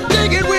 dig it